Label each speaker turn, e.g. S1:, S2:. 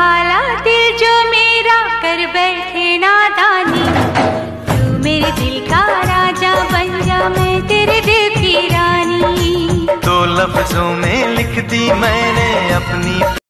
S1: दुखाला दिल जो मेरा कर बैठे नादानी। तू मेरे दिल का राजा बन जा, मैं तेरे दिल की रानी।
S2: दो लफ्जों में लिख दी मैंने अपनी